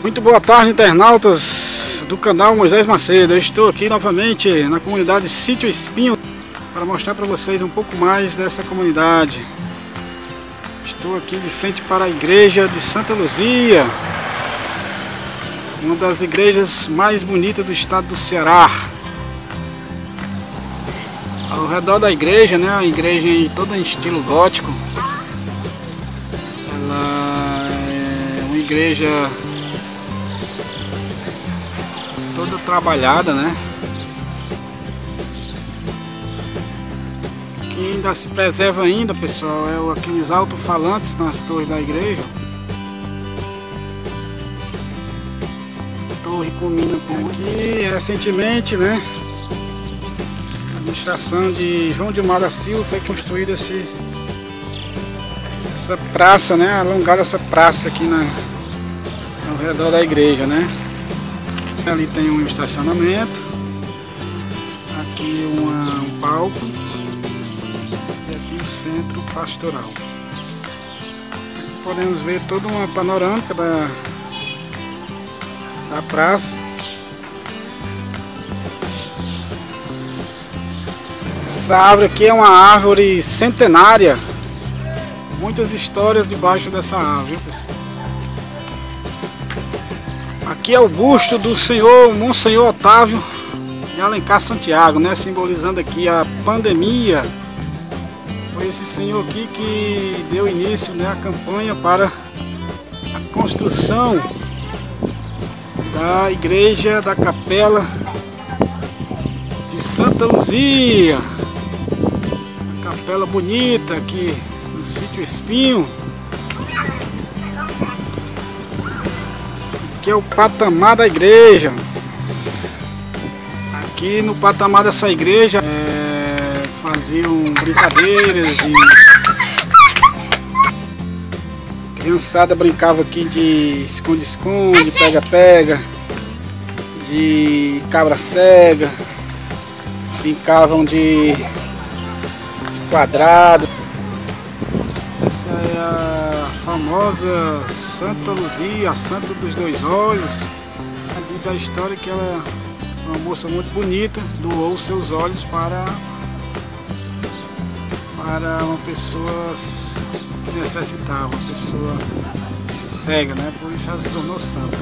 Muito boa tarde, internautas do canal Moisés Macedo. Eu estou aqui novamente na comunidade Sítio Espinho para mostrar para vocês um pouco mais dessa comunidade. Estou aqui de frente para a igreja de Santa Luzia, uma das igrejas mais bonitas do estado do Ceará. Ao redor da igreja, né, a igreja toda em estilo gótico. Ela é uma igreja toda trabalhada, né? Que ainda se preserva ainda, pessoal, é aqueles alto-falantes nas torres da igreja. Torre culmina com aqui, recentemente, né? A administração de João de da Silva foi construída esse essa praça, né? Alongada essa praça aqui na, ao redor da igreja, né? Ali tem um estacionamento. Aqui uma, um palco. E aqui o centro pastoral. Aqui podemos ver toda uma panorâmica da, da praça. Essa árvore aqui é uma árvore centenária. Muitas histórias debaixo dessa árvore, pessoal? Aqui é o busto do senhor Monsenhor Otávio de Alencar Santiago, né? Simbolizando aqui a pandemia. Foi esse senhor aqui que deu início né, à campanha para a construção da igreja da capela de Santa Luzia. Uma capela bonita aqui no sítio Espinho. Aqui é o patamar da igreja. Aqui no patamar dessa igreja é, faziam brincadeiras de criançada brincava aqui de esconde-esconde, pega-pega, de cabra cega, brincavam de, de quadrado. Essa é a famosa Santa Luzia, a Santa dos Dois Olhos. Diz a história que ela é uma moça muito bonita, doou seus olhos para, para uma pessoa que necessitava, uma pessoa cega, né? Por isso ela se tornou santa.